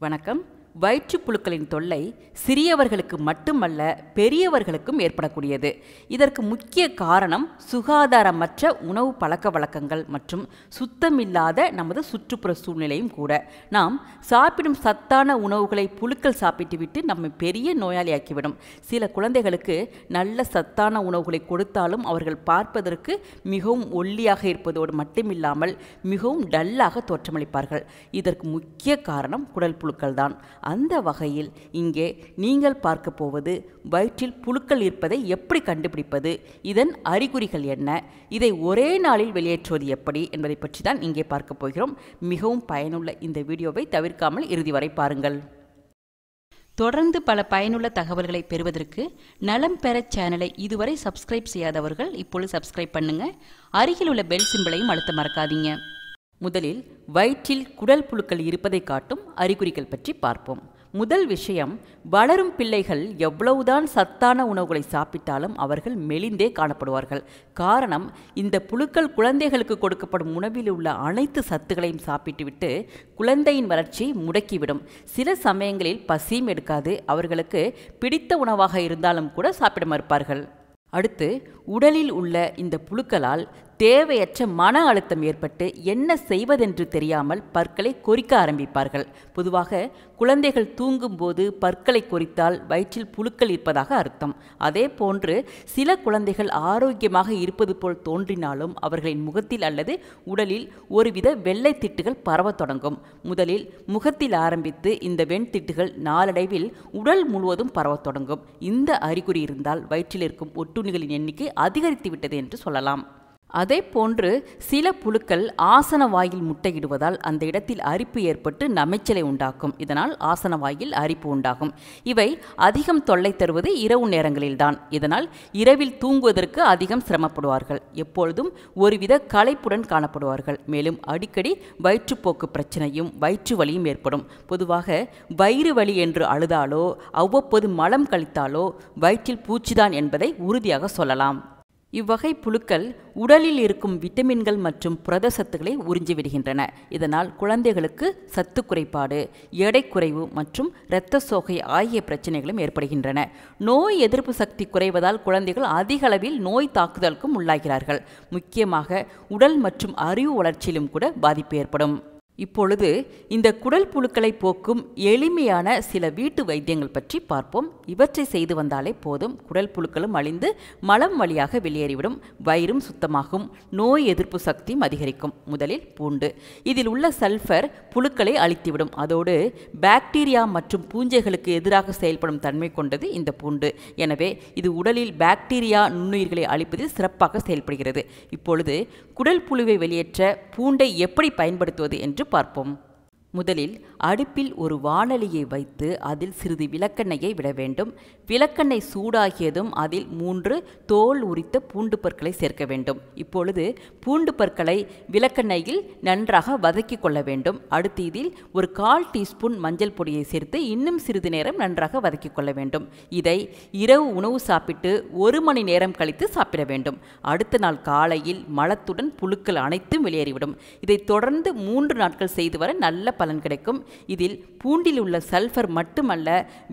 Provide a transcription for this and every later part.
வணக்கம். வயிற்றுப்புழுக்களின் தொல்லை சிறியவர்களுக்கு மட்டுமல்ல பெரியவர்களுக்கும் ஏற்படக்கூடியது. இதற்கு முக்கிய காரணம் சுகாதாரமற்ற உணவு பழக்க வழக்கங்கள் மற்றும் சுத்தமில்லாத நமது சுற்றுப்புற சூழ்நிலையும் கூட. நாம் சாப்பிடும் சத்தான உணவுகளை புழுக்கள் சாப்பிட்டுவிட்டு நம்மை பெரிய நோயாளியாக்கிவிடும். சில குழந்தைகளுக்கு நல்ல சத்தான உணவுகளை கொடுத்தாலும் அவர்கள் பார்ப்பதற்கு மிகவும் ஒல்லியாக இருப்பதோடு மட்டுமில்லாமல் மிகவும் டல்லாக தோற்றமளிப்பார்கள். இதற்கு முக்கிய காரணம் குடல் புழுக்கள் தான் அந்த வகையில் இங்கே நீங்கள் பார்க்க போவது வயிற்றில் புழுக்கள் இருப்பதை எப்படி கண்டுபிடிப்பது? இதன் அறிகுறிகள் என்ன? இதை ஒரே நாளில் வெளியேற்றுவது எப்படி? என்பதை பற்றி தான் இங்கே பார்க்க போகிறோம். மிகவும் பயனுள்ள இந்த வீடியோவை தவிர்க்காமல் இறுதி வரை பாருங்கள். தொடர்ந்து பல பயனுள்ள தகவல்களை பெறுவதற்கு நலம் பெற சேனலை இதுவரை சப்ஸ்கிரைப் செய்யாதவர்கள் இப்பொழுது சப்ஸ்கிரைப் பண்ணுங்க. அருகில் உள்ள பெல் சிம்பிளையும் அழுத்த மறக்காதீங்க. முதலில் வயிற்றில் குடல் புழுக்கள் இருப்பதை காட்டும் அறிகுறிகள் பற்றி பார்ப்போம். முதல் விஷயம் வளரும் பிள்ளைகள் எவ்வளவுதான் சத்தான உணவுகளை சாப்பிட்டாலும் அவர்கள் மெலிந்தே காணப்படுவார்கள். காரணம் இந்த புழுக்கள் குழந்தைகளுக்கு கொடுக்கப்படும் உணவில் உள்ள அனைத்து சத்துக்களையும் சாப்பிட்டுவிட்டு குழந்தையின் வளர்ச்சியை முடக்கிவிடும். சில சமயங்களில் பசியும் எடுக்காது அவர்களுக்கு பிடித்த உணவாக இருந்தாலும் கூட சாப்பிட மறுப்பார்கள். அடுத்து உடலில் உள்ள இந்த புழுக்களால் தேவையற்ற மன அழுத்தம் ஏற்பட்டு என்ன செய்வதென்று தெரியாமல் பற்களை கொறிக்க ஆரம்பிப்பார்கள். பொதுவாக குழந்தைகள் தூங்கும்போது பற்களை கொறித்தால் வயிற்றில் புழுக்கள் இருப்பதாக அர்த்தம். அதே போன்று சில குழந்தைகள் ஆரோக்கியமாக இருப்பது போல் தோன்றினாலும் அவர்களின் முகத்தில் அல்லது உடலில் ஒருவித வெள்ளை திட்டுகள் பரவத் தொடங்கும். முதலில் முகத்தில் ஆரம்பித்து இந்த வெண்திட்டுகள் நாளடைவில் உடல் முழுவதும் பரவத் தொடங்கும். இந்த அறிகுறி இருந்தால் வயிற்றில் இருக்கும் ஒட்டுண்ணிகளின் எண்ணிக்கை அதிகரித்துவிட்டது என்று சொல்லலாம். அதே போன்று சில புழுக்கள் ஆசன வாயில் முட்டையிடுவதால் அந்த இடத்தில் அரிப்பு ஏற்பட்டு நமைச்சலை உண்டாக்கும். இதனால் ஆசன வாயில் அரிப்பு உண்டாகும். இவை அதிகம் தொல்லை தருவது இரவு நேரங்களில்தான். இதனால் இரவில் தூங்குவதற்கு அதிகம் சிரமப்படுவார்கள். எப்பொழுதும் ஒருவித களைப்புடன் காணப்படுவார்கள். மேலும் அடிக்கடி வயிற்றுப்போக்கு பிரச்சனையும் வயிற்று வலியும் ஏற்படும். பொதுவாக வயிறு வலி என்று அழுதாலோ அவ்வப்போது மலம் கழித்தாலோ வயிற்றில் பூச்சிதான் என்பதை உறுதியாக சொல்லலாம். இவ்வகை புழுக்கள் உடலில் இருக்கும் விட்டமின்கள் மற்றும் புரத சத்துக்களை உறிஞ்சிவிடுகின்றன இதனால் குழந்தைகளுக்கு சத்து குறைபாடு எடை குறைவு மற்றும் இரத்த சோகை ஆகிய பிரச்சனைகளும் ஏற்படுகின்றன. நோய் எதிர்ப்பு சக்தி குறைவதால் குழந்தைகள் அதிக அளவில் நோய் தாக்குதலுக்கும் உள்ளாகிறார்கள். முக்கியமாக உடல் மற்றும் அறிவு வளர்ச்சியிலும் கூட பாதிப்பு ஏற்படும். இப்பொழுது இந்த குடல் புழுக்களை போக்கும் எளிமையான சில வீட்டு வைத்தியங்கள் பற்றி பார்ப்போம். இவற்றை செய்து வந்தாலே போதும். குடல் புழுக்களும் அழிந்து மலம் வழியாக வெளியேறிவிடும். வயிறும் சுத்தமாகும். நோய் எதிர்ப்பு சக்தியும் அதிகரிக்கும். முதலில் பூண்டு. இதில் உள்ள சல்ஃபர் புழுக்களை அழித்துவிடும். அதோடு பாக்டீரியா மற்றும் பூஞ்சைகளுக்கு எதிராக செயல்படும் தன்மை கொண்டது இந்த பூண்டு. எனவே இது உடலில் பாக்டீரியா நுண்ணுயிர்களை அழிப்பதில் சிறப்பாக செயல்படுகிறது. இப்பொழுது குடல் புழுவை வெளியேற்ற பூண்டை எப்படி பயன்படுத்துவது என்று பார்ப்போம். முதலில் அடுப்பில் ஒரு வாணலியை வைத்து அதில் சிறிது விளக்கெண்ணெயை விட வேண்டும். விளக்கெண்ணெய் சூடாகியதும் அதில் மூன்று தோல் உரித்த பூண்டு பற்களை சேர்க்க வேண்டும். இப்பொழுது பூண்டு பற்களை விளக்கெண்ணெயில் நன்றாக வதக்கி கொள்ள வேண்டும். அடுத்து இதில் ஒரு கால் டீஸ்பூன் மஞ்சள் பொடியை சேர்த்து இன்னும் சிறிது நேரம் நன்றாக வதக்கி கொள்ள வேண்டும். இதை இரவு உணவு சாப்பிட்டு ஒரு மணி நேரம் கழித்து சாப்பிட வேண்டும். அடுத்த நாள் காலையில் மலத்துடன் புழுக்கள் அனைத்தும் வெளியேறிவிடும். இதை தொடர்ந்து மூன்று நாட்கள் செய்து வர நல்ல பலன் கிடைக்கும். இதில் பூண்டில் உள்ள சல்ஃபர் மட்டுமல்ல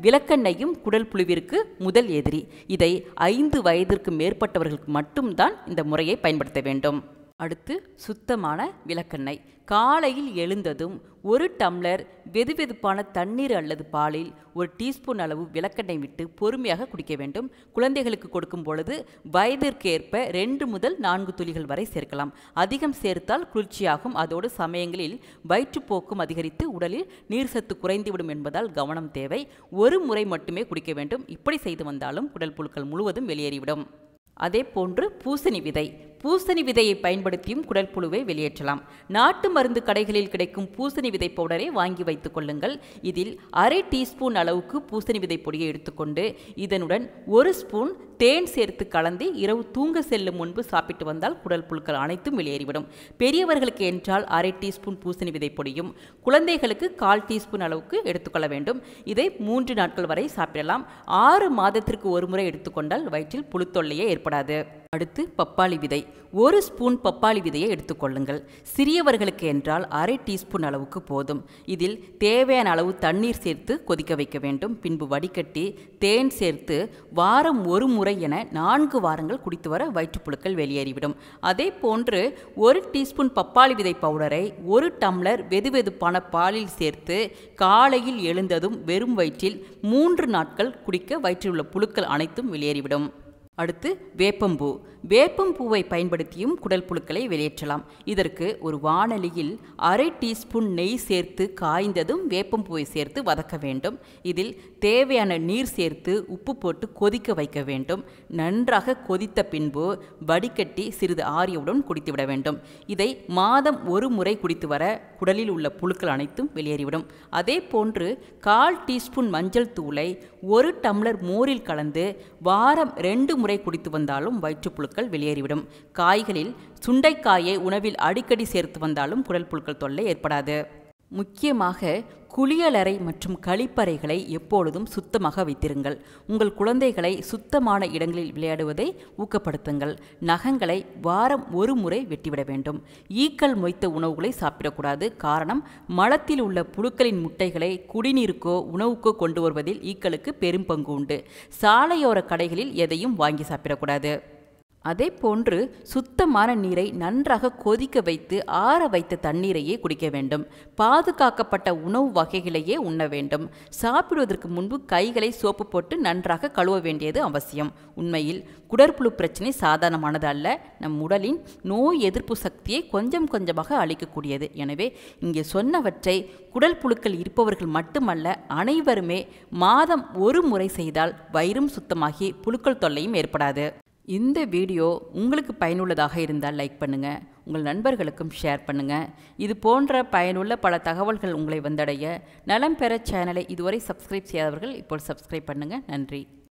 விளக்கெண்ணையும் குடல் புழுவிற்கு முதல் எதிரி. இதை ஐந்து வயதிற்கு மேற்பட்டவர்களுக்கு மட்டும்தான் இந்த முறையை பயன்படுத்த வேண்டும். அடுத்து சுத்தமான விளக்கெண்ணெய். காலையில் எழுந்ததும் ஒரு டம்ளர் வெதுவெதுப்பான தண்ணீர் அல்லது பாலில் ஒரு டீஸ்பூன் அளவு விளக்கெண்ணெய் விட்டு பொறுமையாக குடிக்க வேண்டும். குழந்தைகளுக்கு கொடுக்கும் பொழுது வயதிற்கேற்ப ரெண்டு முதல் நான்கு துளிகள் வரை சேர்க்கலாம். அதிகம் சேர்த்தால் குளிர்ச்சியாகும். அதோடு சமயங்களில் வயிற்றுப்போக்கும் அதிகரித்து உடலில் நீர் சத்து குறைந்துவிடும் என்பதால் கவனம் தேவை. ஒரு முறை மட்டுமே குடிக்க வேண்டும். இப்படி செய்து வந்தாலும் உடல் புழுக்கள் முழுவதும் வெளியேறிவிடும். அதே போன்று பூசணி விதை. பூசணி விதையை பயன்படுத்தியும் குடல் புழுவை வெளியேற்றலாம். நாட்டு மருந்து கடைகளில் கிடைக்கும் பூசணி விதை பவுடரை வாங்கி வைத்துக் கொள்ளுங்கள். இதில் அரை டீஸ்பூன் அளவுக்கு பூசணி விதை பொடியை எடுத்துக்கொண்டு இதனுடன் ஒரு ஸ்பூன் தேன் சேர்த்து கலந்து இரவு தூங்க செல்லும் முன்பு சாப்பிட்டு வந்தால் குடல் புழுக்கள் அனைத்தும் வெளியேறிவிடும். பெரியவர்களுக்கு என்றால் அரை டீஸ்பூன் பூசணி விதை பொடியும் குழந்தைகளுக்கு கால் டீஸ்பூன் அளவுக்கு எடுத்துக்கொள்ள வேண்டும். இதை மூன்று நாட்கள் வரை சாப்பிடலாம். ஆறு மாதத்திற்கு ஒரு முறை எடுத்துக்கொண்டால் வயிற்றில் புழுத்தொல்லையே ஏற்படாது. அடுத்து பப்பாளி விதை. ஒரு ஸ்பூன் பப்பாளி விதையை எடுத்துக்கொள்ளுங்கள் சிறியவர்களுக்கு என்றால் அரை டீஸ்பூன் அளவுக்கு போதும். இதில் தேவையான அளவு தண்ணீர் சேர்த்து கொதிக்க வைக்க வேண்டும். பின்பு வடிகட்டி தேன் சேர்த்து வாரம் ஒரு முறை என நான்கு வாரங்கள் குடித்து வர வயிற்றுப்புழுக்கள் வெளியேறிவிடும். அதே போன்று ஒரு டீஸ்பூன் பப்பாளி விதை பவுடரை ஒரு டம்ளர் வெதுவெதுப்பான பாலில் சேர்த்து காலையில் எழுந்ததும் வெறும் வயிற்றில் மூன்று நாட்கள் குடிக்க வயிற்றில் உள்ள புழுக்கள் அனைத்தும் வெளியேறிவிடும். அடுத்து வேப்பம்பூ. வேப்பம்பூவை பயன்படுத்தியும் குடல் புழுக்களை வெளியேற்றலாம். இதற்கு ஒரு வானலியில் அரை டீஸ்பூன் நெய் சேர்த்து காய்ந்ததும் வேப்பம்பூவை சேர்த்து வதக்க வேண்டும். இதில் தேவையான நீர் சேர்த்து உப்பு போட்டு கொதிக்க வைக்க வேண்டும். நன்றாக கொதித்த பின்பு வடிகட்டி சிறிது ஆரியவுடன் குடித்துவிட வேண்டும். இதை மாதம் ஒரு முறை குடித்து வர குடலில் உள்ள புழுக்கள் அனைத்தும் வெளியேறிவிடும். அதே போன்று கால் டீஸ்பூன் மஞ்சள் தூளை ஒரு டம்ளர் மோரில் கலந்து வாரம் ரெண்டு முறை குடித்து வந்தாலும் வயிற்றுப்புழுக்கள் வெளியேறிவிடும். காய்களில் சுண்டைக்காயை உணவில் அடிக்கடி சேர்த்து வந்தாலும் குடல் புழுக்கள் தொல்லை ஏற்படாது. முக்கியமாக குளியலறை மற்றும் கழிப்பறைகளை எப்பொழுதும் சுத்தமாக வைத்திருங்கள். உங்கள் குழந்தைகளை சுத்தமான இடங்களில் விளையாடுவதை ஊக்கப்படுத்துங்கள். நகங்களை வாரம் ஒரு முறை வெட்டிவிட வேண்டும். ஈக்கள் மொய்த்த உணவுகளை சாப்பிடக்கூடாது. காரணம் மலத்தில் உள்ள புழுக்களின் முட்டைகளை குடிநீருக்கோ உணவுக்கோ கொண்டு வருவதில் ஈக்களுக்கு பெரும் பங்கு உண்டு. சாலையோர கடைகளில் எதையும் வாங்கி சாப்பிடக்கூடாது. அதே போன்று சுத்தமான நீரை நன்றாக கொதிக்க வைத்து ஆற வைத்த தண்ணீரையே குடிக்க வேண்டும். பாதுகாக்கப்பட்ட உணவு வகைகளையே உண்ண வேண்டும். சாப்பிடுவதற்கு முன்பு கைகளை சோப்பு போட்டு நன்றாக கழுவ வேண்டியது அவசியம். உண்மையில் குடற்புழு பிரச்சனை சாதாரணமானது அல்ல. நம் உடலின் நோய் எதிர்ப்பு சக்தியை கொஞ்சம் கொஞ்சமாக அளிக்கக்கூடியது. எனவே இங்கே சொன்னவற்றை குடல் புழுக்கள் இருப்பவர்கள் மட்டுமல்ல அனைவருமே மாதம் ஒரு முறை செய்தால் வயிறும் சுத்தமாகி புழுக்கள் தொல்லையும் ஏற்படாது. இந்த வீடியோ உங்களுக்கு பயனுள்ளதாக இருந்தால் லைக் பண்ணுங்கள் உங்கள் நண்பர்களுக்கும் ஷேர் பண்ணுங்கள் இது போன்ற பயனுள்ள பல தகவல்கள் உங்களை வந்தடைய. நலம் பெற சேனலை இதுவரை சப்ஸ்கிரைப் செய்யாதவர்கள் இப்போ சப்ஸ்கிரைப் பண்ணுங்கள் நன்றி.